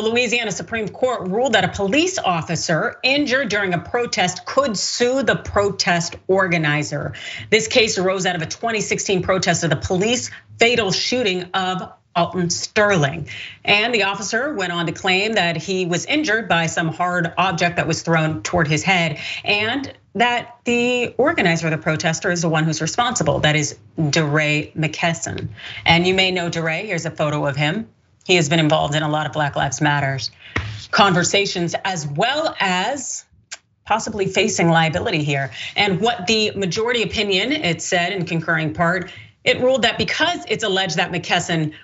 The Louisiana Supreme Court ruled that a police officer injured during a protest could sue the protest organizer. This case arose out of a 2016 protest of the police fatal shooting of Alton Sterling. And the officer went on to claim that he was injured by some hard object that was thrown toward his head and that the organizer of the protester is the one who's responsible. That is DeRay McKesson. And you may know DeRay, here's a photo of him. He has been involved in a lot of Black Lives Matters conversations as well as possibly facing liability here. And what the majority opinion, it said in concurring part, it ruled that because it's alleged that McKesson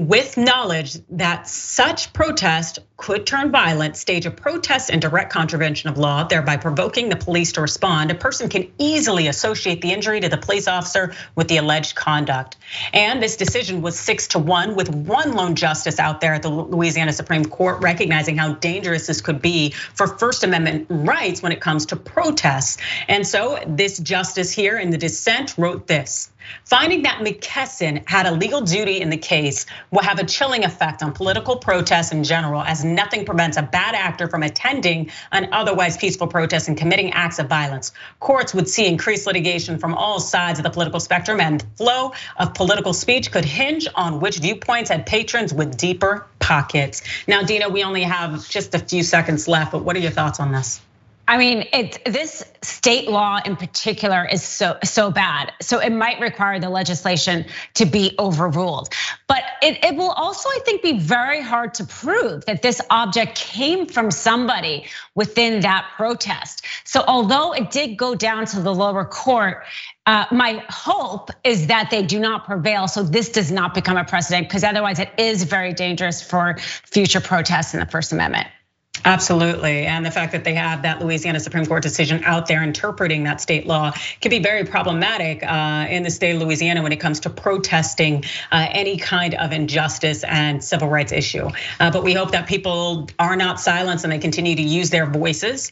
with knowledge that such protest could turn violent, stage a protest in direct contravention of law, thereby provoking the police to respond, a person can easily associate the injury to the police officer with the alleged conduct. And this decision was six to one, with one lone justice out there at the Louisiana Supreme Court recognizing how dangerous this could be for First Amendment rights when it comes to protests. And so this justice here in the dissent wrote this. Finding that McKesson had a legal duty in the case will have a chilling effect on political protests in general, as nothing prevents a bad actor from attending an otherwise peaceful protest and committing acts of violence. Courts would see increased litigation from all sides of the political spectrum, and flow of political speech could hinge on which viewpoints had patrons with deeper pockets. Now, Dina, we only have just a few seconds left, but what are your thoughts on this? I mean, this state law in particular is so so bad. So it might require the legislation to be overruled. But it, it will also, I think, be very hard to prove that this object came from somebody within that protest. So although it did go down to the lower court, uh, my hope is that they do not prevail, so this does not become a precedent, because otherwise it is very dangerous for future protests in the First Amendment. Absolutely. And the fact that they have that Louisiana Supreme Court decision out there interpreting that state law can be very problematic uh, in the state of Louisiana when it comes to protesting uh, any kind of injustice and civil rights issue. Uh, but we hope that people are not silenced and they continue to use their voices